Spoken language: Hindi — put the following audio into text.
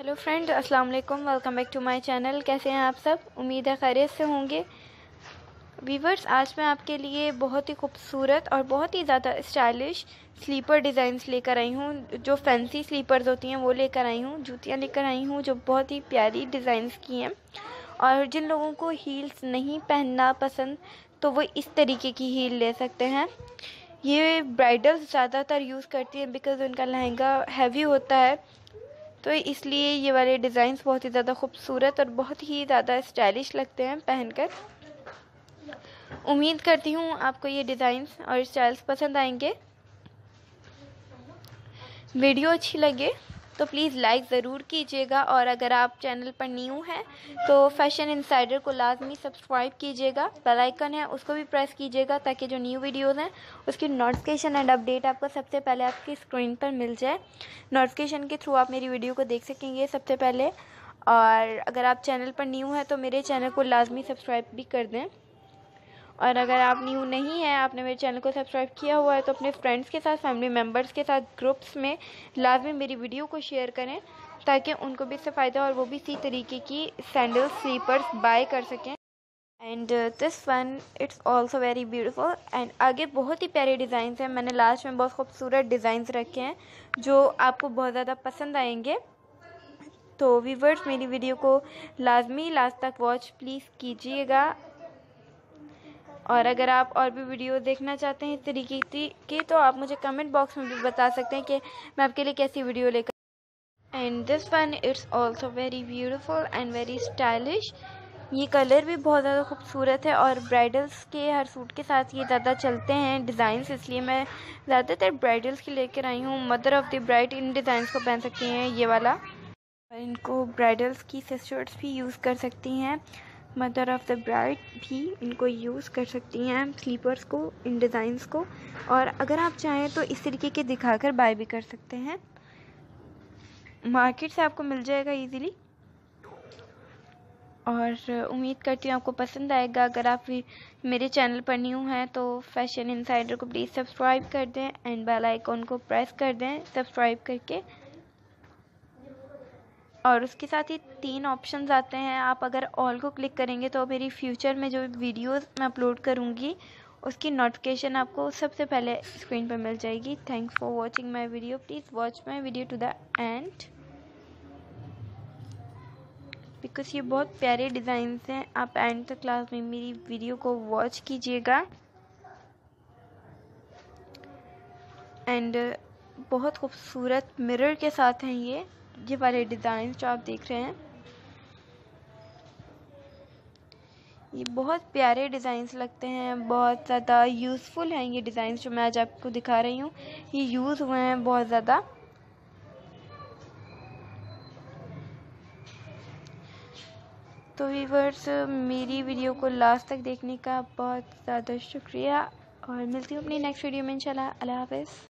हेलो फ्रेंड अस्सलाम वालेकुम welcome back to my channel कैसे हैं आप सब? उम्मीद है खैरियत से होंगे। वीवर्स आज मैं आपके लिए बहुत ही खूबसूरत और बहुत ही ज़्यादा स्टाइलिश स्लीपर डिज़ाइंस लेकर आई हूँ। जो फैंसी स्लीपर्स होती हैं, वो लेकर आई हूँ। जूतियाँ लेकर आई हूँ, जो बहुत ही प्यारी डिज़ाइंस की हैं। और जिन लोगों को हील्स नहीं पहनना पसंद तो वो इस तरीके की हील ले सकते हैं। ये ब्राइडल्स ज़्यादातर यूज़ करती हैं बिकॉज़ उनका लहंगा हैवी होता है। तो इसलिए ये वाले डिज़ाइंस बहुत ही ज़्यादा खूबसूरत और बहुत ही ज़्यादा स्टाइलिश लगते हैं पहनकर। उम्मीद करती हूँ आपको ये डिज़ाइंस और स्टाइल्स पसंद आएँगे। वीडियो अच्छी लगे तो प्लीज़ लाइक ज़रूर कीजिएगा और अगर आप चैनल पर न्यू हैं तो फ़ैशन इंसाइडर को लाजमी सब्सक्राइब कीजिएगा बेल आइकन है, उसको भी प्रेस कीजिएगा ताकि जो न्यू वीडियोस हैं, उसकी नोटिफिकेशन एंड अपडेट आपको सबसे पहले आपकी स्क्रीन पर मिल जाए। नोटिफिकेशन के थ्रू आप मेरी वीडियो को देख सकेंगे सबसे पहले और अगर आप चैनल पर न्यू हैं तो मेरे चैनल को लाजमी सब्सक्राइब भी कर दें। और अगर आप न्यू नहीं हैं, आपने मेरे चैनल को सब्सक्राइब किया हुआ है तो अपने फ्रेंड्स के साथ फैमिली मेंबर्स के साथ ग्रुप्स में लाजमी मेरी वीडियो को शेयर करें, ताकि उनको भी इससे फ़ायदा और वो भी इसी तरीके की सैंडल स्लीपर्स बाय कर सकें। And this one it's also very beautiful and आगे बहुत ही प्यारे डिज़ाइन हैं। मैंने लास्ट में बहुत खूबसूरत डिज़ाइंस रखे हैं, जो आपको बहुत ज़्यादा पसंद आएँगे। तो वीवर्स मेरी वीडियो को लाजमी लास्ट तक वॉच प्लीज़ कीजिएगा। और अगर आप और भी वीडियो देखना चाहते हैं इस तरीके की तो आप मुझे कमेंट बॉक्स में भी बता सकते हैं कि मैं आपके लिए कैसी वीडियो लेकर and this one it's also very beautiful and very stylish ये कलर भी बहुत ज़्यादा खूबसूरत है और ब्राइडल्स के, हर सूट के साथ ये ज़्यादा चलते हैं डिज़ाइंस इसलिए मैं ज़्यादातर ब्राइडल्स की लेकर आई हूँ। मदर ऑफ़ द ब्राइड इन डिज़ाइंस को पहन सकती हैं, ये वाला। और इनको ब्राइडल्स की सिस्टर्स भी यूज़ कर सकती हैं। मदर ऑफ़ द ब्राइड भी इनको यूज़ कर सकती हैं स्लीपर्स को इन डिज़ाइंस को। और अगर आप चाहें तो इस तरीके के दिखाकर बाय भी कर सकते हैं। मार्केट से आपको मिल जाएगा इजीली और उम्मीद करती हूँ आपको पसंद आएगा। अगर आप मेरे चैनल पर न्यू हैं तो फ़ैशन इनसाइडर को प्लीज़ सब्सक्राइब कर दें। एंड बेल आइकॉन को प्रेस कर दें। सब्सक्राइब करके। और उसके साथ ही तीन ऑप्शंस आते हैं। आप अगर ऑल को क्लिक करेंगे तो मेरी फ्यूचर में जो वीडियोस मैं अपलोड करूँगी, उसकी नोटिफिकेशन आपको सबसे पहले स्क्रीन पर मिल जाएगी। Thanks for watching my video please watch my video to the end because ये बहुत प्यारे डिज़ाइंस हैं। आप एंड तक क्लास में मेरी वीडियो को वॉच कीजिएगा। एंड बहुत खूबसूरत मिरर के साथ हैं ये। ये वाले डिज़ाइन जो आप देख रहे हैं, ये बहुत प्यारे डिज़ाइंस लगते हैं, बहुत ज़्यादा यूज़फुल हैं ये डिज़ाइंस जो मैं आज आपको दिखा रही हूँ। ये यूज़ हुए हैं बहुत ज़्यादा। तो वीवर्स मेरी वीडियो को लास्ट तक देखने का बहुत ज़्यादा शुक्रिया और मिलती हूँ अपनी नेक्स्ट वीडियो में, इंशाल्लाह। अल्लाह हाफ़िज़।